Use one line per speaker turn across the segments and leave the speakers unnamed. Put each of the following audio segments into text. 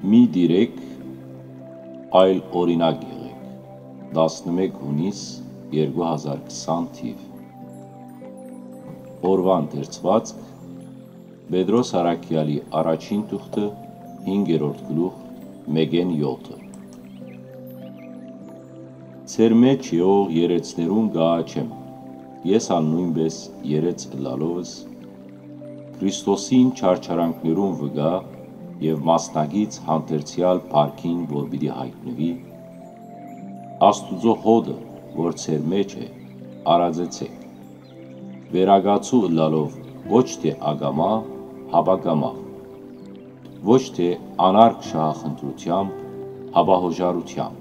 Մի դիրեք, այլ օրինակ եղեք։ 11 հունիս 2020 թիվ։ Օրվա ընթերցվածք Պետրոս Արաքյալի առաջին թուղթը 5-րդ գլուխ 1-ին 7-ը։ Ձեր մեջ յող երեցներուն գաչեմ։ Ես ան նույնպես երեց լալովս Քրիստոսին չարչարանքներուն վգա եւ մասնագից հանդերձյալ парքին, որ պիտի հայտնվի, Աստուծո հոդը, որ ցեր մեջ է, արածեցեք։ Վերագացու լալով ոչ թե ագամա, հաբագամա, ոչ թե անարգ շահախնդրությամբ, հաբահոժարությամբ,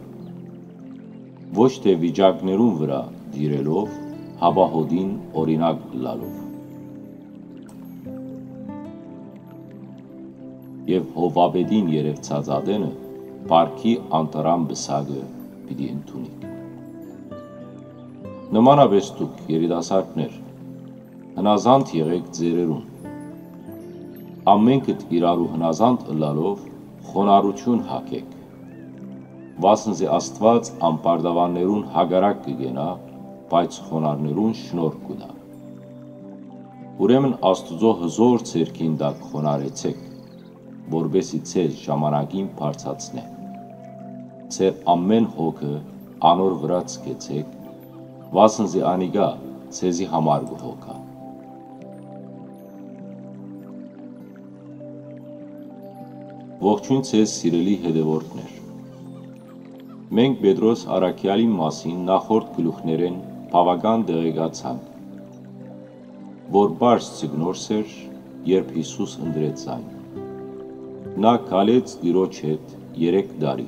ոչ թե վիճակներուն վրա դիրելով, հաբահոդին օրինակ լալով։ եւ Հովաբեդին երևցած Ադենը Պարքի անտրան բսագը պիտի ընդունի։ Նմանապես դուք երիտասարդներ հնազանդ եղեք ձերերում։ Ամենքդ իրարու հնազանդ ըլալով խոնարհություն հակեք։ Վասնզի Աստված ամբարդավաններուն հագարակ կգենա, բայց խոնարներուն շնոր կունա։ Ուրեմն Աստուծո հզոր ցերքին դա խոնարեցեք որբեսի ցեզ ժամանակին բարձացնե։ Ձեր ամեն հոգը անոր վրա ցկեցեք, վասնզի անիգա ցեզի համար գողոքա։ Ողջույն ցեզ սիրելի հետևորդներ։ Մենք Պետրոս Արաքյալի մասին նախորդ գլուխներեն բավական դեղեկացանք, որ բարձ ցգնորս էր, երբ Հիսուս ընդրեց այն նա քալեց Տիրոջ հետ 3 տարի։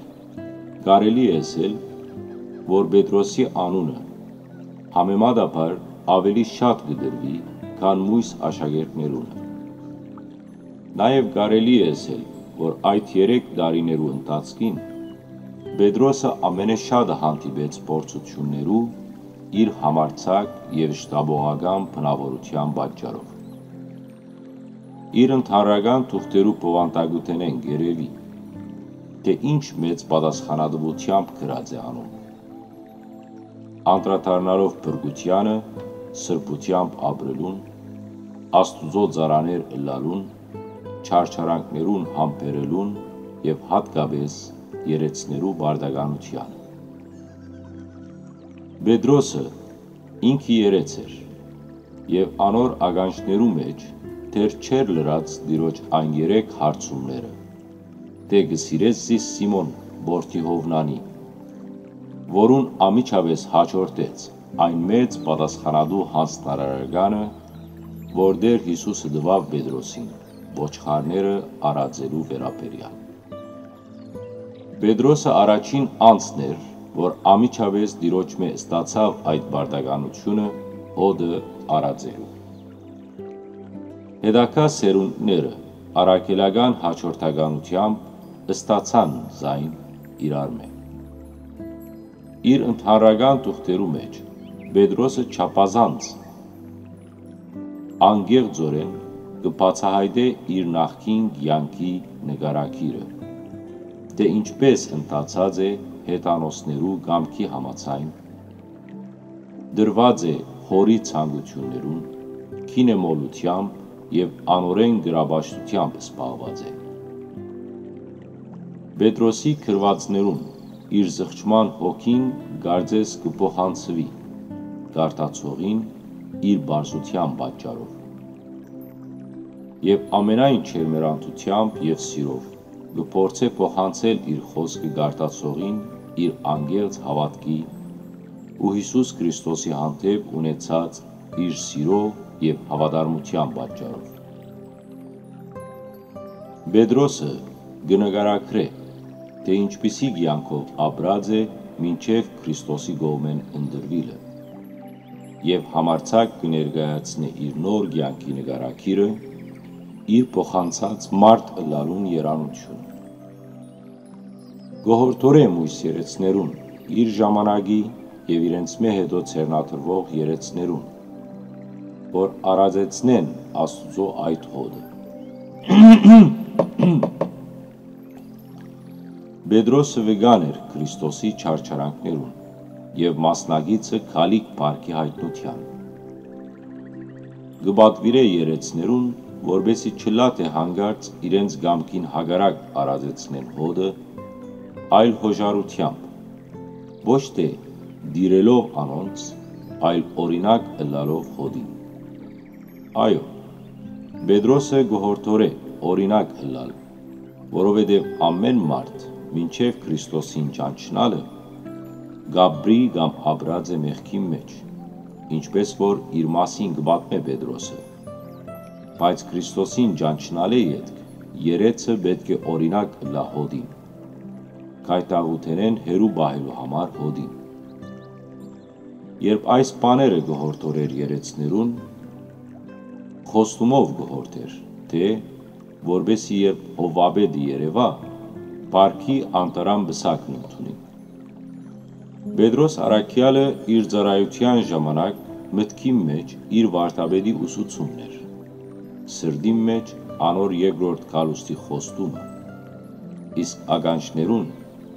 Կարելի է ասել, որ Պետրոսի անունը համեմատաբար ավելի շատ կդրվի, քան մույս աշակերտներունը։ Նաև կարելի է ասել, որ այդ 3 տարիներու ընթացքին Պետրոսը ամենաշատը հանդիպեց փորձություններու իր համարցակ եւ շտաբողական բնավորության պատճառով իր ընդհանրական թուղթերու բովանդակութեն են գերևի, թե ինչ մեծ պատասխանատվությամբ գրած է անում։ Անդրադառնալով բրգությանը, սրբությամբ ապրելուն, Աստուծո ծարաներ ըլլալուն, չարչարանքներուն համբերելուն եւ հատկապես երեցներու բարդականությանը։ Պետրոսը ինքի երեց էր եւ անոր ագանչներու մեջ դեռ չեր լրած դիրոջ այն երեք հարցումները։ Դե գսիրեց զիս Սիմոն Բորթի Հովնանի, որուն ամիջավես հաջորդեց այն մեծ պատասխանադու հանձնարարականը, որ դեր Հիսուսը դվավ Պետրոսին, ոչխարները արածելու վերապերյալ։ Պետրոսը առաջին անցն էր, որ ամիջավես դիրոջ մե ստացավ այդ բարդականությունը հոդը արածելու։ Հետակա սերունդները արաքելական հաջորդականությամբ ստացան զայն իրար մե։ Իր ընդհանրական թուղթերու մեջ Պետրոսը չափազանց անգեղձորեն կբացահայտե իր նախքին կյանքի նկարակիրը, թե ինչպես ընթացած է հետանոսներու գամքի համացայն, դրված է հորի ցանկություններուն, քինեմոլությամբ եւ անորեն գրաբաշխությամբ սպահված է։ Պետրոսի քրվածներուն իր զղջման հոգին գարձես կփոխանցվի գարտացողին իր բարձության պատճառով։ Եվ ամենայն չերմերանտությամբ եւ սիրով կփորձե փոխանցել իր խոսքը գարտացողին իր անգերց հավատքի ու Հիսուս Քրիստոսի հանդեպ ունեցած իր սիրո եւ հավատարմության պատճառով։ Պետրոսը գնագարակրե, թե ինչպիսի կյանքով ապրած է մինչև Քրիստոսի գողմեն ընդրվիլը եւ համարցակ կներկայացնե իր նոր կյանքի նկարակիրը իր փոխանցած մարդ ըլլալուն երանություն։ Գողորթորե մույս երեցներուն իր ժամանակի եւ իրենց մե հետո ցերնաթրվող երեցներուն որ առածեցնեն Աստծո այդ հոդը։ Բեդրոսը վեգան էր Քրիստոսի չարչարանքներուն եւ մասնագիցը քալիկ парքի հայտնության։ Գբատվիրե երեցներուն, որբեսի չլատ է հանգարց իրենց գամքին հագարակ առածեցնեն հոդը, այլ հոժարությամբ ոչ թե դիրելով անոնց, այլ օրինակ ըլալով հոդին։ Այո, Բեդրոսը գողորթորե օրինակ ըլլալ, որովհետև ամեն մարդ մինչև Քրիստոսին ճանչնալը գաբրի կամ աբրած է մեղքի մեջ, ինչպես որ իր մասին գբատմե Բեդրոսը։ Բայց Քրիստոսին ճանչնալը ետք, երեցը պետք է օրինակ լա հոդին։ Կայտաղութենեն հերու բահելու համար հոդին։ Երբ այս բաները գողորթորեր երեցներուն, խոստումով գողորթեր, թե որբեսի երբ հովաբեդի երևա, պարքի անտարան բսակն ընդունի։ Բեդրոս Արաքյալը իր ծառայության ժամանակ մտքի մեջ իր վարտաբեդի ուսուցումն էր։ Սրդի մեջ անոր երկրորդ կալուստի խոստումը։ Իսկ ագանչներուն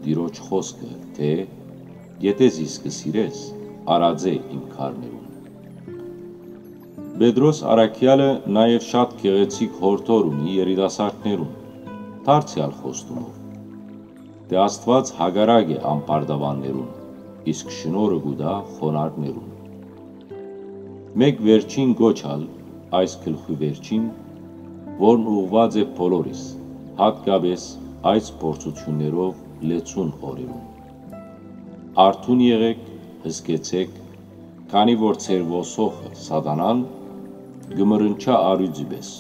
դիրոջ խոսքը, թե եթե զիս կսիրես, արածե իմ քարներում։ Բեդրոս Արաքյալը նաև շատ գեղեցիկ հորթոր ունի երիտասարդներուն, դարձյալ խոստումով։ Դե Աստված հագարակ է ամպարդավաններուն, իսկ շնորը գուդա խոնարհներուն։ Մեկ վերջին գոչալ, այս գլխի վերջին, որն ուղված է բոլորիս, հատկապես այս փորձություններով լեցուն օրերուն։ Արթուն եղեք հսկեցեք, քանի որ ծեր ոսոխը սատանան գմրնչա արյուծի պես,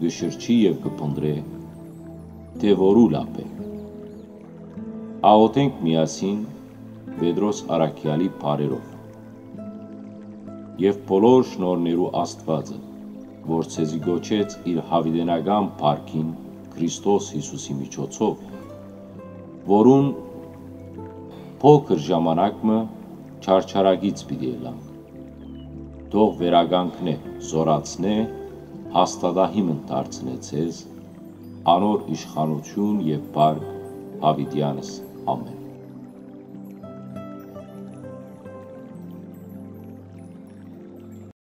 գշրջի եւ կփնդրե, թե որու լապ է։ Աղոթենք միասին Պետրոս Արաքյալի բարերով եւ բոլոր շնորներու Աստվածը, որ ցեզի գոչեց իր հավիդենական փառքին Քրիստոս Հիսուսի միջոցով, որուն փոքր ժամանակը չարչարագից պիտի ելանք։ Թող վերագանքնե, զորացնե, հաստատահիմն դարձնե ցեզ, անոր իշխանություն եւ բարգ հավիտյանս ամեն